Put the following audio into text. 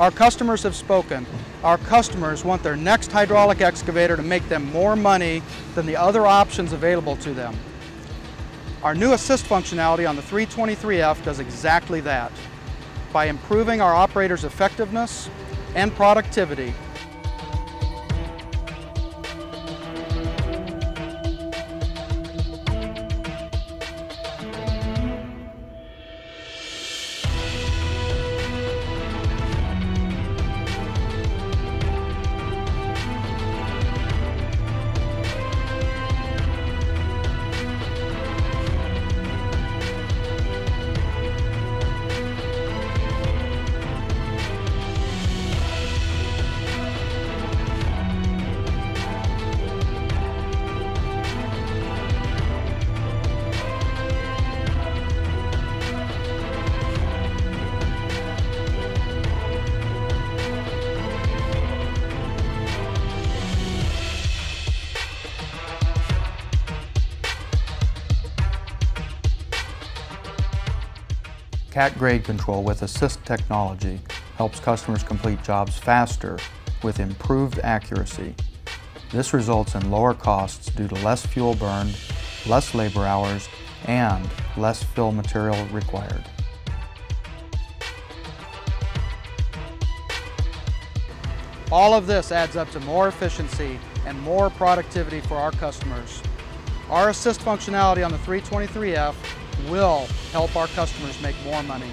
Our customers have spoken. Our customers want their next hydraulic excavator to make them more money than the other options available to them. Our new assist functionality on the 323F does exactly that. By improving our operators' effectiveness and productivity, CAT grade control with assist technology helps customers complete jobs faster with improved accuracy. This results in lower costs due to less fuel burned, less labor hours, and less fill material required. All of this adds up to more efficiency and more productivity for our customers. Our assist functionality on the 323F will help our customers make more money.